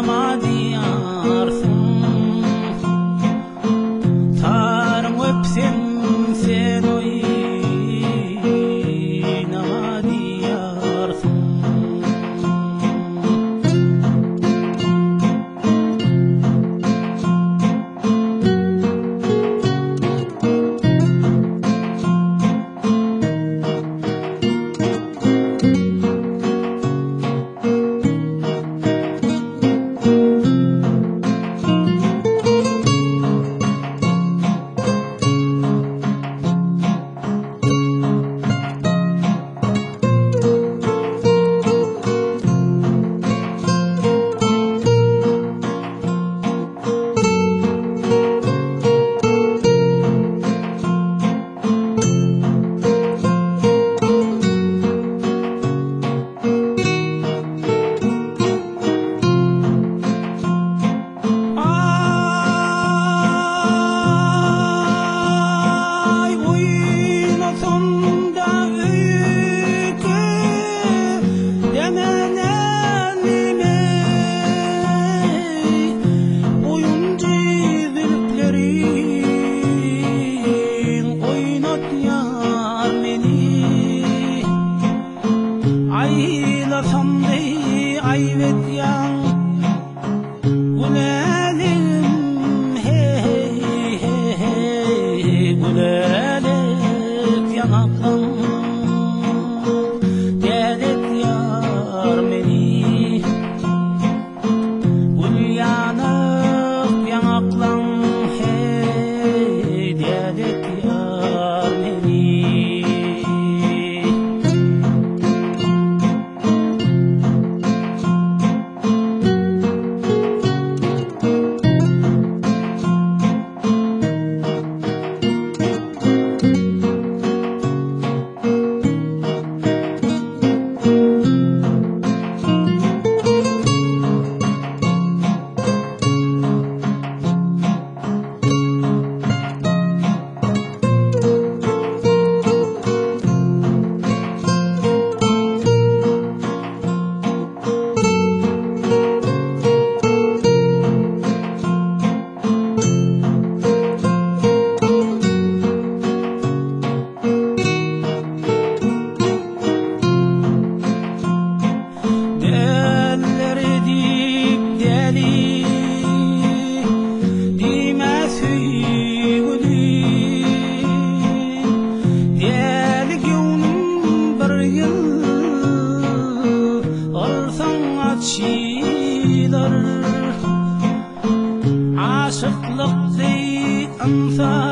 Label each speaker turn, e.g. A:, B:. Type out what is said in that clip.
A: সমাজ sider aşıklık dey anfar